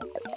remember.